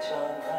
张开。